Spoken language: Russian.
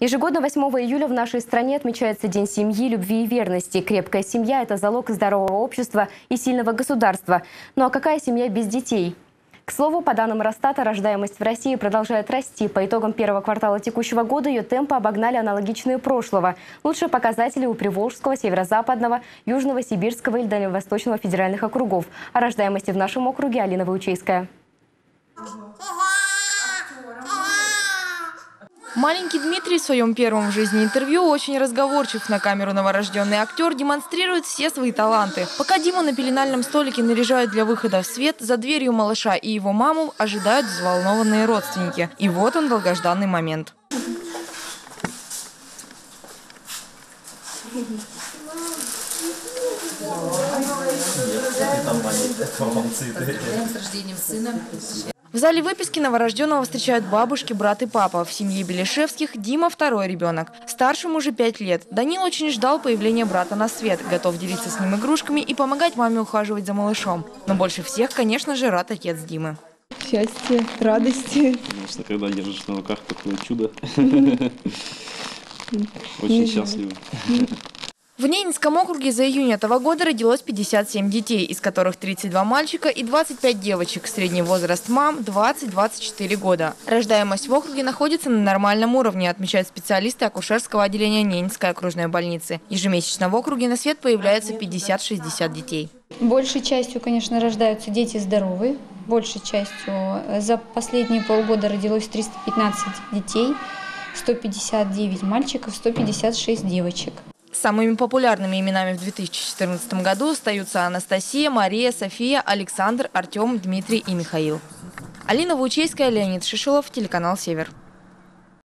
Ежегодно 8 июля в нашей стране отмечается День семьи, любви и верности. Крепкая семья – это залог здорового общества и сильного государства. Ну а какая семья без детей? К слову, по данным Росстата, рождаемость в России продолжает расти. По итогам первого квартала текущего года ее темпы обогнали аналогичные прошлого. Лучшие показатели у Приволжского, Северо-Западного, Южного, Сибирского и Дальневосточного федеральных округов. О рождаемости в нашем округе Алина Выучейская. Маленький Дмитрий в своем первом в жизни интервью очень разговорчив. На камеру новорожденный актер демонстрирует все свои таланты. Пока Диму на пеленальном столике наряжают для выхода в свет, за дверью малыша и его маму ожидают взволнованные родственники. И вот он, долгожданный момент. С рождением сына. В зале выписки новорожденного встречают бабушки, брат и папа. В семье Белишевских Дима второй ребенок. Старшему уже пять лет. Данил очень ждал появления брата на свет, готов делиться с ним игрушками и помогать маме ухаживать за малышом. Но больше всех, конечно же, рад отец Димы. счастья, радости. Конечно, когда держишь на руках такое чудо. Очень счастлив. В Ненецком округе за июнь этого года родилось 57 детей, из которых 32 мальчика и 25 девочек. Средний возраст мам – 20-24 года. Рождаемость в округе находится на нормальном уровне, отмечают специалисты акушерского отделения Ненецкой окружной больницы. Ежемесячно в округе на свет появляется 50-60 детей. Большей частью, конечно, рождаются дети здоровые. Большей частью за последние полгода родилось 315 детей, 159 мальчиков, 156 девочек. Самыми популярными именами в 2014 году остаются Анастасия, Мария, София, Александр, Артем, Дмитрий и Михаил. Алина Вучейская, Леонид Шишилов, телеканал «Север».